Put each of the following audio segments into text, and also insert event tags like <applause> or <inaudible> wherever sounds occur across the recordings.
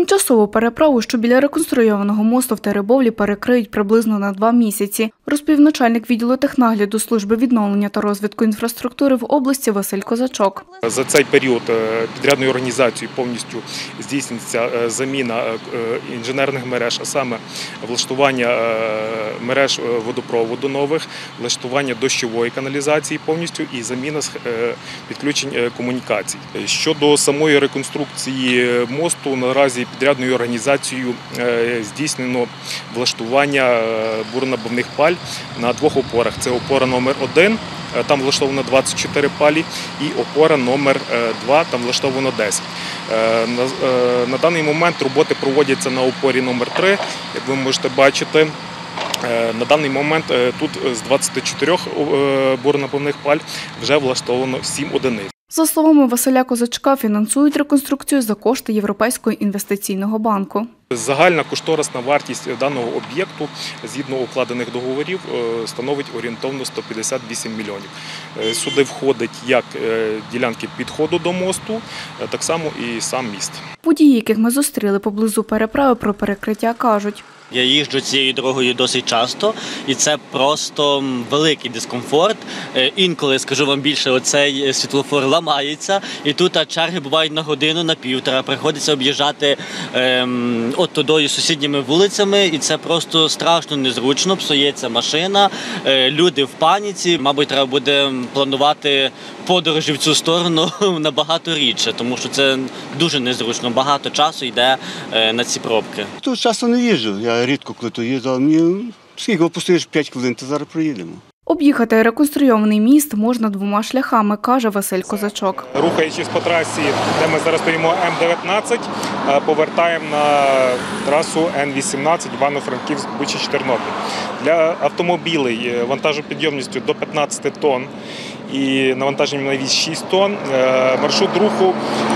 Тимчасову переправу, що біля реконструйованого мосту в Теребовлі перекриють приблизно на два місяці, розповів начальник відділу технагляду служби відновлення та розвитку інфраструктури в області Василь Козачок. За цей період е, підрядною організацією повністю здійсниться е, заміна е, інженерних мереж, а саме влаштування мереж водопроводу нових, влаштування дощової каналізації повністю і заміна підключень комунікацій. Щодо самої реконструкції мосту, наразі підрядною організацією е, здійснено влаштування е, бурнобувних паль на двох опорах. Це опора номер 1 Е, там влаштовано 24 палі, і опора номер 2 там влаштовано 10. Е, На, даний момент роботи проводяться на опорі номер 3 як ви можете бачити. На даний момент тут з 24 е, паль вже влаштовано 7 одиниць. За словами Василя Козачка, фінансують реконструкцію за кошти Європейського інвестиційного банку. Загальна кошторисна вартість даного об'єкту згідно укладених договорів е, становить орієнтовно 158 мільйонів. Е, Сюди входить як е, ділянки підходу до мосту, так само і сам міст. Водії, яких ми зустріли поблизу переправи про перекриття, кажуть. Я їжджу цією дорогою досить часто, і це просто великий дискомфорт. Інколи скажу вам більше, оцей світлофор ламається, і тут черги бувають на годину, на півтора. Приходиться об'їжджати ем, от тудою сусідніми вулицями, і це просто страшно незручно. Псується машина, е, люди в паніці. Мабуть, треба буде планувати подорожі в цю сторону <laughs> набагато рідше, тому що це дуже незручно. Багато часу йде е, на ці пробки. Тут часто не їжджу, я рідко коли то їжджу, мені скільки постоїш 5 хвилин, то зараз проїдемо. Об'їхати реконструйований міст можна двома шляхами, каже Василь Козачок. Рухаючись по трасі, де ми зараз стоїмо М19, е, повертаємо на трасу Н18 Івано-Франківськ Бучі Тернопіль. Для автомобілей е, вантажопідйомністю до 15 тонн і навантаженням на віз 6 тонн. е, Маршрут руху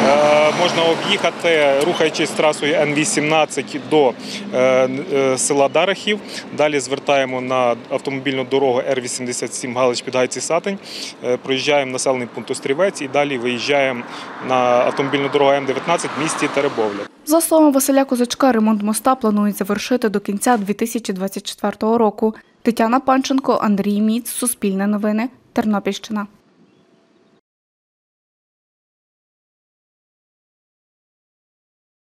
е, можна об'їхати, рухаючись трасою Н18 до е, села Дарахів. Далі звертаємо на автомобільну дорогу Р-87 Галич Підгайці Сатень. Е, Проїжджаємо населений пункт Острівець і далі виїжджаємо на автомобільну дорогу М19 в місті Теребовля. За словами Василя Козачка, ремонт моста планують завершити до кінця 2024 року. Тетяна Панченко, Андрій Міц, Суспільне новини, Тернопільщина.